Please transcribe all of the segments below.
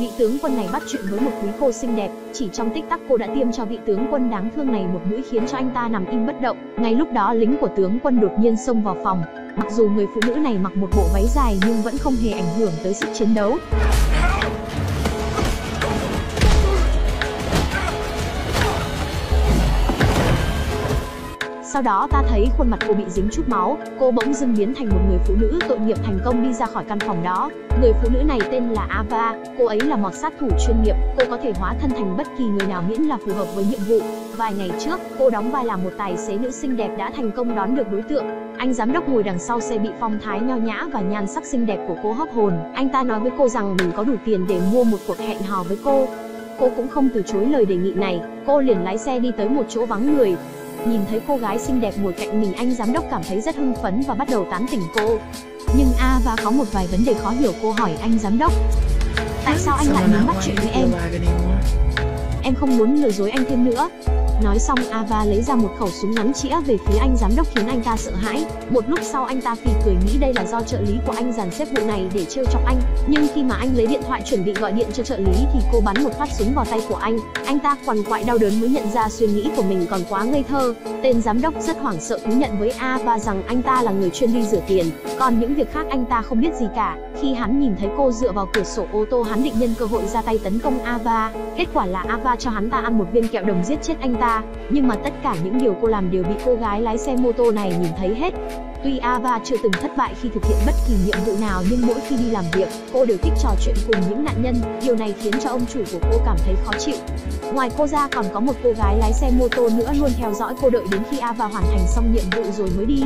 vị tướng quân này bắt chuyện với một quý cô xinh đẹp, chỉ trong tích tắc cô đã tiêm cho vị tướng quân đáng thương này một mũi khiến cho anh ta nằm im bất động. Ngay lúc đó lính của tướng quân đột nhiên xông vào phòng. Mặc dù người phụ nữ này mặc một bộ váy dài nhưng vẫn không hề ảnh hưởng tới sức chiến đấu. Sau đó ta thấy khuôn mặt cô bị dính chút máu, cô bỗng dưng biến thành một người phụ nữ tội nghiệp thành công đi ra khỏi căn phòng đó. Người phụ nữ này tên là Ava, cô ấy là một sát thủ chuyên nghiệp, cô có thể hóa thân thành bất kỳ người nào miễn là phù hợp với nhiệm vụ. Vài ngày trước, cô đóng vai là một tài xế nữ xinh đẹp đã thành công đón được đối tượng. Anh giám đốc ngồi đằng sau xe bị phong thái nho nhã và nhan sắc xinh đẹp của cô hấp hồn. Anh ta nói với cô rằng mình có đủ tiền để mua một cuộc hẹn hò với cô. Cô cũng không từ chối lời đề nghị này, cô liền lái xe đi tới một chỗ vắng người, Nhìn thấy cô gái xinh đẹp ngồi cạnh mình, anh giám đốc cảm thấy rất hưng phấn và bắt đầu tán tỉnh cô. Nhưng Ava có một vài vấn đề khó hiểu, cô hỏi anh giám đốc. Tại sao anh lại muốn bắt chuyện với em? Em không muốn lừa dối anh thêm nữa. Nói xong Ava lấy ra một khẩu súng ngắn chĩa về phía anh giám đốc khiến anh ta sợ hãi. Một lúc sau anh ta phì cười nghĩ đây là do trợ lý của anh dàn xếp vụ này để trêu chọc anh. Nhưng khi mà anh lấy điện thoại chuẩn bị gọi điện cho trợ lý thì cô bắn một phát súng vào tay của anh. Anh ta quằn quại đau đớn mới nhận ra suy nghĩ của mình còn quá ngây thơ. Tên giám đốc rất hoảng sợ thú nhận với Ava rằng anh ta là người chuyên đi rửa tiền, còn những việc khác anh ta không biết gì cả. Khi hắn nhìn thấy cô dựa vào cửa sổ ô tô hắn định nhân cơ hội ra tay tấn công Ava. Kết quả là Ava cho hắn ta ăn một viên kẹo đồng giết chết anh ta. Nhưng mà tất cả những điều cô làm đều bị cô gái lái xe mô tô này nhìn thấy hết. Tuy Ava chưa từng thất bại khi thực hiện bất kỳ nhiệm vụ nào nhưng mỗi khi đi làm việc, cô đều thích trò chuyện cùng những nạn nhân. Điều này khiến cho ông chủ của cô cảm thấy khó chịu. Ngoài cô ra còn có một cô gái lái xe mô tô nữa luôn theo dõi cô đợi đến khi Ava hoàn thành xong nhiệm vụ rồi mới đi.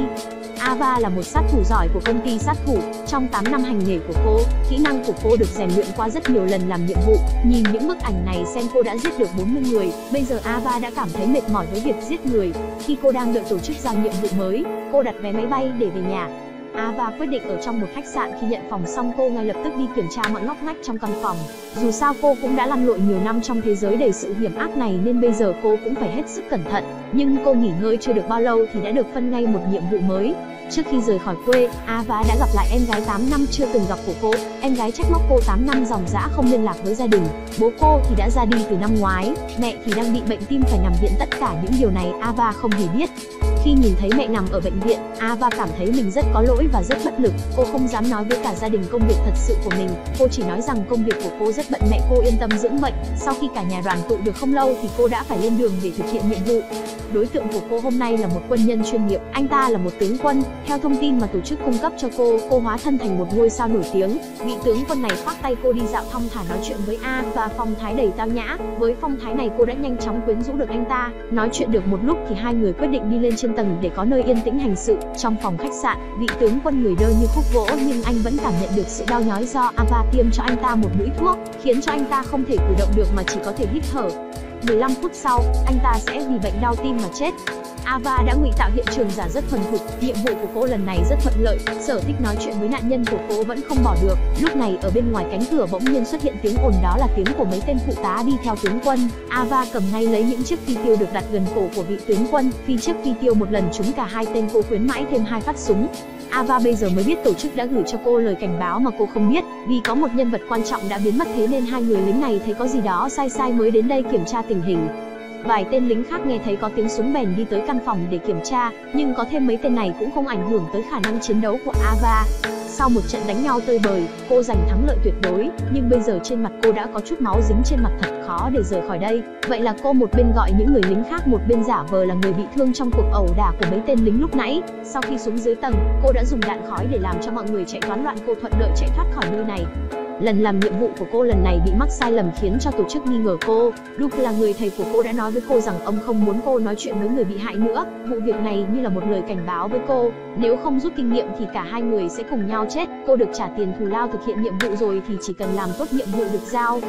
Ava là một sát thủ giỏi của công ty sát thủ. Trong 8 năm hành nghề của cô, kỹ năng của cô được rèn luyện qua rất nhiều lần làm nhiệm vụ. Nhìn những bức ảnh này xem cô đã giết được 40 người. Bây giờ Ava đã cảm thấy mệt mỏi với việc giết người. Khi cô đang đợi tổ chức giao nhiệm vụ mới, cô đặt vé máy bay để về nhà. Ava quyết định ở trong một khách sạn khi nhận phòng xong cô ngay lập tức đi kiểm tra mọi ngóc ngách trong căn phòng. Dù sao cô cũng đã lăn lộn nhiều năm trong thế giới đầy sự hiểm ác này nên bây giờ cô cũng phải hết sức cẩn thận. Nhưng cô nghỉ ngơi chưa được bao lâu thì đã được phân ngay một nhiệm vụ mới. Trước khi rời khỏi quê, Ava đã gặp lại em gái 8 năm chưa từng gặp của cô. Em gái trách móc cô 8 năm dòng dã không liên lạc với gia đình. Bố cô thì đã ra đi từ năm ngoái, mẹ thì đang bị bệnh tim phải nằm viện tất cả những điều này Ava không hề biết. Khi nhìn thấy mẹ nằm ở bệnh viện, Ava cảm thấy mình rất có lỗi và rất bất lực. Cô không dám nói với cả gia đình công việc thật sự của mình. Cô chỉ nói rằng công việc của cô rất bận mẹ cô yên tâm dưỡng bệnh. Sau khi cả nhà đoàn tụ được không lâu thì cô đã phải lên đường để thực hiện nhiệm vụ. Đối tượng của cô hôm nay là một quân nhân chuyên nghiệp, anh ta là một tướng quân. Theo thông tin mà tổ chức cung cấp cho cô, cô hóa thân thành một ngôi sao nổi tiếng. Vị tướng quân này khoác tay cô đi dạo thong thả nói chuyện với A và phong thái đầy tao nhã. Với phong thái này cô đã nhanh chóng quyến rũ được anh ta. Nói chuyện được một lúc thì hai người quyết định đi lên trên tầng để có nơi yên tĩnh hành sự. Trong phòng khách sạn, vị tướng quân người đơ như khúc gỗ nhưng anh vẫn cảm nhận được sự đau nhói do Ava tiêm cho anh ta một mũi thuốc, khiến cho anh ta không thể cử động được mà chỉ có thể hít thở. 15 phút sau, anh ta sẽ vì bệnh đau tim mà chết. Ava đã ngụy tạo hiện trường giả rất thuần thục, nhiệm vụ của cô lần này rất thuận lợi, sở thích nói chuyện với nạn nhân của cô vẫn không bỏ được. Lúc này ở bên ngoài cánh cửa bỗng nhiên xuất hiện tiếng ồn đó là tiếng của mấy tên phụ tá đi theo tướng quân. Ava cầm ngay lấy những chiếc phi tiêu được đặt gần cổ của vị tướng quân, phi chiếc phi tiêu một lần chúng cả hai tên cô khuyến mãi thêm hai phát súng. Ava bây giờ mới biết tổ chức đã gửi cho cô lời cảnh báo mà cô không biết, vì có một nhân vật quan trọng đã biến mất thế nên hai người lính này thấy có gì đó sai sai mới đến đây kiểm tra tình hình. Vài tên lính khác nghe thấy có tiếng súng bèn đi tới căn phòng để kiểm tra, nhưng có thêm mấy tên này cũng không ảnh hưởng tới khả năng chiến đấu của Ava. Sau một trận đánh nhau tơi bời, cô giành thắng lợi tuyệt đối, nhưng bây giờ trên mặt cô đã có chút máu dính trên mặt thật khó để rời khỏi đây. Vậy là cô một bên gọi những người lính khác một bên giả vờ là người bị thương trong cuộc ẩu đả của mấy tên lính lúc nãy. Sau khi xuống dưới tầng, cô đã dùng đạn khói để làm cho mọi người chạy toán loạn cô thuận lợi chạy thoát khỏi nơi này. Lần làm nhiệm vụ của cô lần này bị mắc sai lầm khiến cho tổ chức nghi ngờ cô. Duke là người thầy của cô đã nói với cô rằng ông không muốn cô nói chuyện với người bị hại nữa. Vụ việc này như là một lời cảnh báo với cô. Nếu không rút kinh nghiệm thì cả hai người sẽ cùng nhau chết. Cô được trả tiền thù lao thực hiện nhiệm vụ rồi thì chỉ cần làm tốt nhiệm vụ được giao.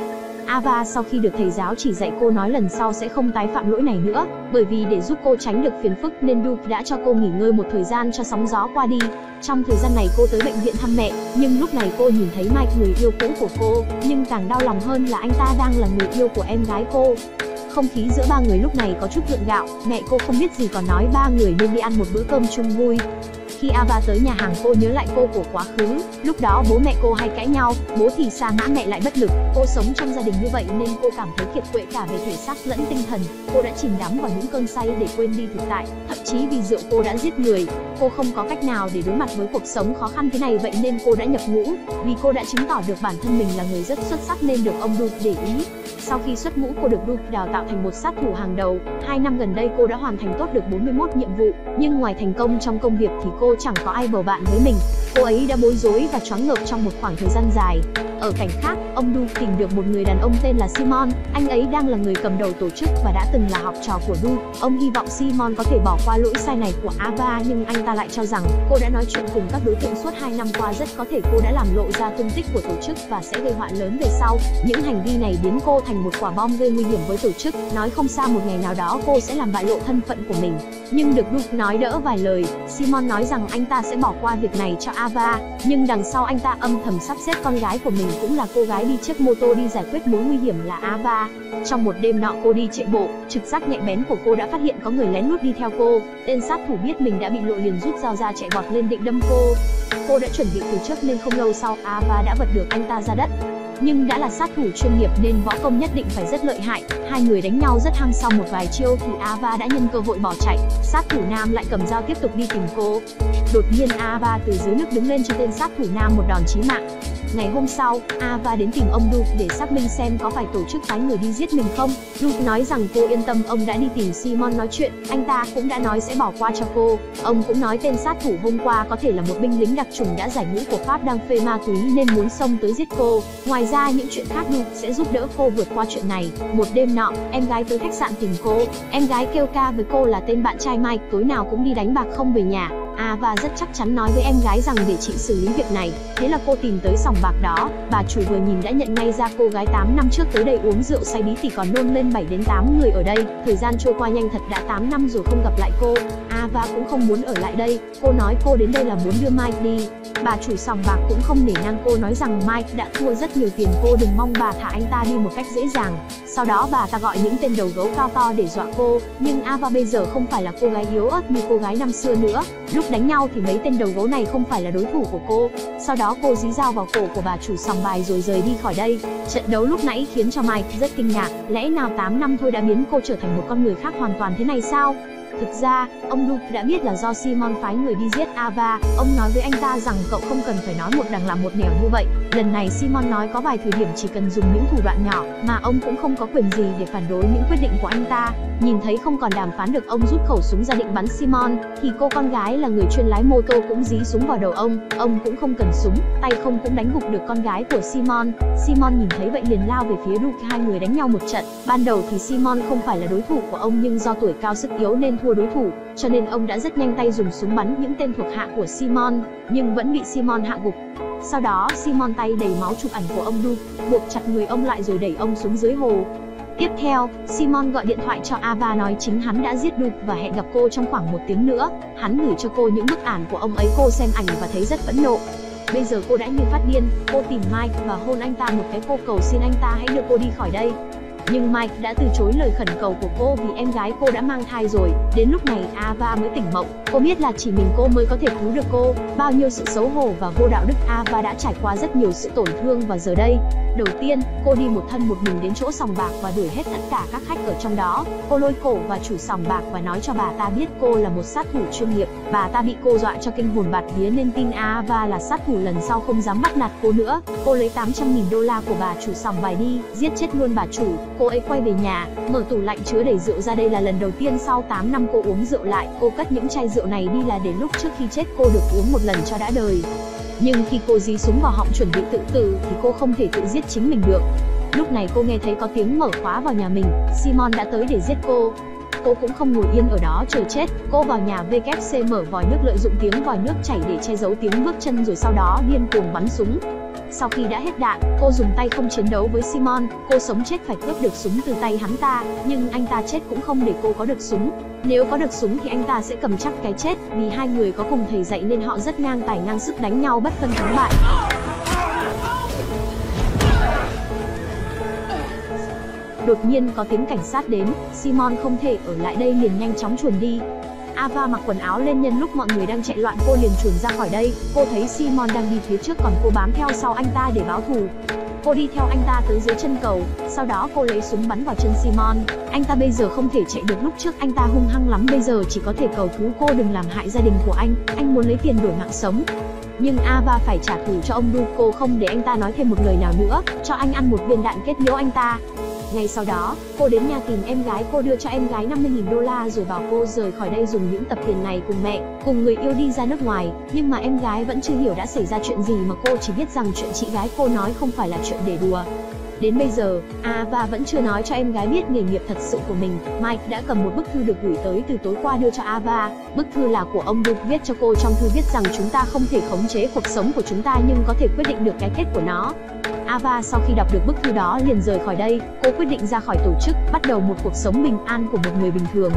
Ava sau khi được thầy giáo chỉ dạy cô nói lần sau sẽ không tái phạm lỗi này nữa, bởi vì để giúp cô tránh được phiền phức nên Duke đã cho cô nghỉ ngơi một thời gian cho sóng gió qua đi. Trong thời gian này cô tới bệnh viện thăm mẹ, nhưng lúc này cô nhìn thấy Mike người yêu cũ của cô, nhưng càng đau lòng hơn là anh ta đang là người yêu của em gái cô. Không khí giữa ba người lúc này có chút gượng gạo, mẹ cô không biết gì còn nói ba người nên đi ăn một bữa cơm chung vui. Khi Ava tới nhà hàng cô nhớ lại cô của quá khứ, lúc đó bố mẹ cô hay cãi nhau, bố thì xa ngã mẹ lại bất lực. Cô sống trong gia đình như vậy nên cô cảm thấy kiệt quệ cả về thể xác lẫn tinh thần. Cô đã chìm đắm vào những cơn say để quên đi thực tại, thậm chí vì rượu cô đã giết người. Cô không có cách nào để đối mặt với cuộc sống khó khăn thế này vậy nên cô đã nhập ngũ. Vì cô đã chứng tỏ được bản thân mình là người rất xuất sắc nên được ông Duke để ý. Sau khi xuất ngũ cô được Duke đào tạo thành một sát thủ hàng đầu. Hai năm gần đây cô đã hoàn thành tốt được 41 nhiệm vụ, nhưng ngoài thành công trong công việc thì cô chẳng có ai bầu bạn với mình. Cô ấy đã bối rối và choáng ngợp trong một khoảng thời gian dài. Ở cảnh khác, ông Du tìm được một người đàn ông tên là Simon. Anh ấy đang là người cầm đầu tổ chức và đã từng là học trò của Du. Ông hy vọng Simon có thể bỏ qua lỗi sai này của Ava nhưng anh ta lại cho rằng cô đã nói chuyện cùng các đối tượng suốt 2 năm qua rất có thể cô đã làm lộ ra tung tích của tổ chức và sẽ gây họa lớn về sau. Những hành vi này biến cô thành một quả bom gây nguy hiểm với tổ chức. Nói không xa một ngày nào đó cô sẽ làm bại lộ thân phận của mình. Nhưng được Du nói đỡ vài lời, Simon nói rằng anh ta sẽ bỏ qua việc này cho Ava, nhưng đằng sau anh ta âm thầm sắp xếp con gái của mình cũng là cô gái đi chiếc mô tô đi giải quyết mối nguy hiểm là Ava. Trong một đêm nọ cô đi chạy bộ, trực giác nhạy bén của cô đã phát hiện có người lén lút đi theo cô. Tên sát thủ biết mình đã bị lộ liền rút dao ra chạy vọt lên định đâm cô. Cô đã chuẩn bị từ trước nên không lâu sau Ava đã vật được anh ta ra đất. Nhưng đã là sát thủ chuyên nghiệp nên võ công nhất định phải rất lợi hại. Hai người đánh nhau rất hăng sau một vài chiêu thì Ava đã nhân cơ hội bỏ chạy. Sát thủ nam lại cầm dao tiếp tục đi tìm cô. Đột nhiên Ava từ dưới nước đứng lên cho tên sát thủ nam một đòn chí mạng. Ngày hôm sau, Ava đến tìm ông Duke để xác minh xem có phải tổ chức phái người đi giết mình không. Duke nói rằng cô yên tâm ông đã đi tìm Simon nói chuyện, anh ta cũng đã nói sẽ bỏ qua cho cô. Ông cũng nói tên sát thủ hôm qua có thể là một binh lính đặc chủng đã giải ngũ của Pháp đang phê ma túy nên muốn xông tới giết cô. Ngoài ra những chuyện khác Duke sẽ giúp đỡ cô vượt qua chuyện này. Một đêm nọ, em gái tới khách sạn tìm cô. Em gái kêu ca với cô là tên bạn trai Mike tối nào cũng đi đánh bạc không về nhà. À, Ava rất chắc chắn nói với em gái rằng để chị xử lý việc này. Thế là cô tìm tới sòng bạc đó. Bà chủ vừa nhìn đã nhận ngay ra cô gái 8 năm trước tới đây uống rượu say bí thì còn nôn lên 7 đến 8 người ở đây. Thời gian trôi qua nhanh thật, đã 8 năm rồi không gặp lại cô. À, cũng không muốn ở lại đây. Cô nói cô đến đây là muốn đưa Mike đi. Bà chủ sòng bạc cũng không nể nang cô nói rằng Mike đã thua rất nhiều tiền cô đừng mong bà thả anh ta đi một cách dễ dàng. Sau đó bà ta gọi những tên đầu gấu cao to để dọa cô, nhưng à, Ava bây giờ không phải là cô gái yếu ớt như cô gái năm xưa nữa. Lúc đánh nhau thì mấy tên đầu gấu này không phải là đối thủ của cô. Sau đó cô dí dao vào cổ của bà chủ sòng bài rồi rời đi khỏi đây. Trận đấu lúc nãy khiến cho Mike rất kinh ngạc, lẽ nào 8 năm thôi đã biến cô trở thành một con người khác hoàn toàn thế này sao? Thực ra, ông Duke đã biết là do Simon phái người đi giết Ava, ông nói với anh ta rằng cậu không cần phải nói một đằng làm một nẻo như vậy. Lần này Simon nói có vài thời điểm chỉ cần dùng những thủ đoạn nhỏ, mà ông cũng không có quyền gì để phản đối những quyết định của anh ta. Nhìn thấy không còn đàm phán được ông rút khẩu súng ra định bắn Simon, thì cô con gái là người chuyên lái mô tô cũng dí súng vào đầu ông. Ông cũng không cần súng, tay không cũng đánh gục được con gái của Simon. Simon nhìn thấy vậy liền lao về phía Duke hai người đánh nhau một trận. Ban đầu thì Simon không phải là đối thủ của ông nhưng do tuổi cao sức yếu nên thua đối thủ, cho nên ông đã rất nhanh tay dùng súng bắn những tên thuộc hạ của Simon, nhưng vẫn bị Simon hạ gục. Sau đó, Simon tay đầy máu chụp ảnh của ông Duke, buộc chặt người ông lại rồi đẩy ông xuống dưới hồ. Tiếp theo, Simon gọi điện thoại cho Ava nói chính hắn đã giết Duke và hẹn gặp cô trong khoảng một tiếng nữa. Hắn gửi cho cô những bức ảnh của ông ấy cô xem ảnh và thấy rất phẫn nộ. Bây giờ cô đã như phát điên, cô tìm Mike và hôn anh ta một cái cô cầu xin anh ta hãy đưa cô đi khỏi đây. Nhưng Mike đã từ chối lời khẩn cầu của cô vì em gái cô đã mang thai rồi. Đến lúc này Ava mới tỉnh mộng. Cô biết là chỉ mình cô mới có thể cứu được cô. Bao nhiêu sự xấu hổ và vô đạo đức Ava đã trải qua rất nhiều sự tổn thương và giờ đây, đầu tiên, cô đi một thân một mình đến chỗ sòng bạc và đuổi hết tất cả các khách ở trong đó. Cô lôi cổ và chủ sòng bạc và nói cho bà ta biết cô là một sát thủ chuyên nghiệp. Bà ta bị cô dọa cho kinh hồn bạt vía nên tin Ava là sát thủ lần sau không dám bắt nạt cô nữa. Cô lấy 800.000 đô la của bà chủ sòng bài đi, giết chết luôn bà chủ. Cô ấy quay về nhà, mở tủ lạnh chứa đầy rượu ra đây là lần đầu tiên sau 8 năm cô uống rượu lại. Cô cất những chai rượu này đi là để lúc trước khi chết cô được uống một lần cho đã đời. Nhưng khi cô dí súng vào họng chuẩn bị tự tử thì cô không thể tự giết chính mình được. Lúc này cô nghe thấy có tiếng mở khóa vào nhà mình, Simon đã tới để giết cô. Cô cũng không ngồi yên ở đó chờ chết, cô vào nhà WC mở vòi nước lợi dụng tiếng vòi nước chảy để che giấu tiếng bước chân rồi sau đó điên cuồng bắn súng. Sau khi đã hết đạn, cô dùng tay không chiến đấu với Simon, cô sống chết phải cướp được súng từ tay hắn ta, nhưng anh ta chết cũng không để cô có được súng. Nếu có được súng thì anh ta sẽ cầm chắc cái chết, vì hai người có cùng thầy dạy nên họ rất ngang tài ngang sức đánh nhau bất phân thắng bại. Đột nhiên có tiếng cảnh sát đến, Simon không thể ở lại đây liền nhanh chóng chuồn đi. Ava mặc quần áo lên nhân lúc mọi người đang chạy loạn cô liền chuồn ra khỏi đây. Cô thấy Simon đang đi phía trước còn cô bám theo sau anh ta để báo thù. Cô đi theo anh ta tới dưới chân cầu, sau đó cô lấy súng bắn vào chân Simon. Anh ta bây giờ không thể chạy được lúc trước anh ta hung hăng lắm bây giờ chỉ có thể cầu cứu cô đừng làm hại gia đình của anh, anh muốn lấy tiền đổi mạng sống. Nhưng Ava phải trả thù cho ông Duco không để anh ta nói thêm một lời nào nữa, cho anh ăn một viên đạn kết liễu anh ta. Ngay sau đó, cô đến nhà tìm em gái cô đưa cho em gái 50.000 đô la rồi bảo cô rời khỏi đây dùng những tập tiền này cùng mẹ, cùng người yêu đi ra nước ngoài. Nhưng mà em gái vẫn chưa hiểu đã xảy ra chuyện gì mà cô chỉ biết rằng chuyện chị gái cô nói không phải là chuyện để đùa. Đến bây giờ, Ava vẫn chưa nói cho em gái biết nghề nghiệp thật sự của mình. Mike đã cầm một bức thư được gửi tới từ tối qua đưa cho Ava. Bức thư là của ông Duke viết cho cô trong thư viết rằng chúng ta không thể khống chế cuộc sống của chúng ta nhưng có thể quyết định được cái kết của nó. Ava sau khi đọc được bức thư đó liền rời khỏi đây, cô quyết định ra khỏi tổ chức, bắt đầu một cuộc sống bình an của một người bình thường.